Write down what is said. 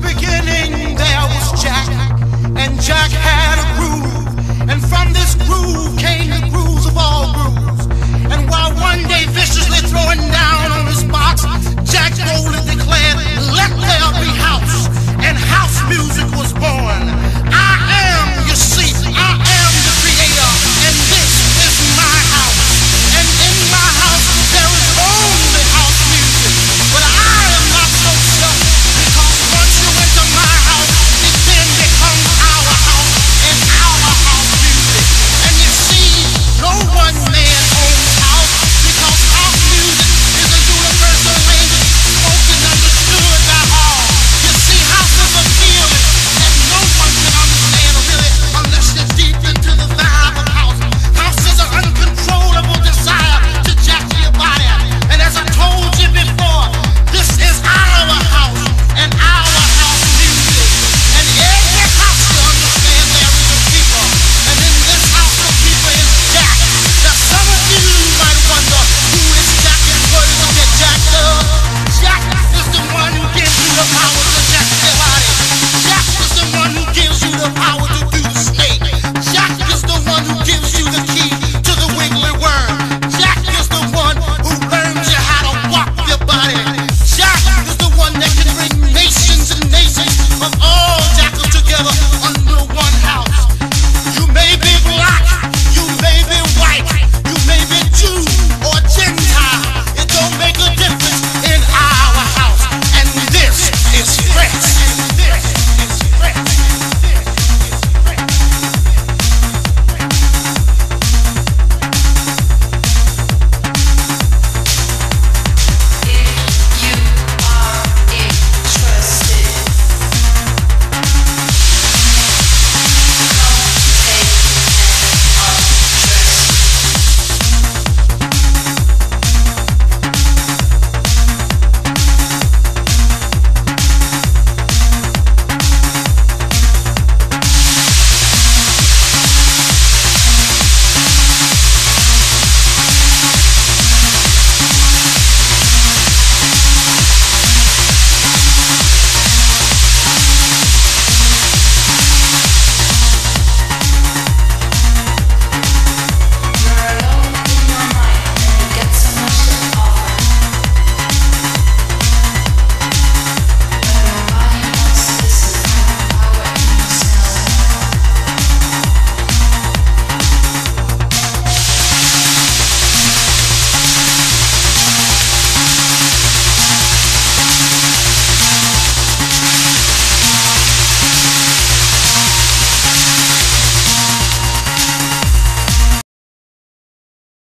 beginning.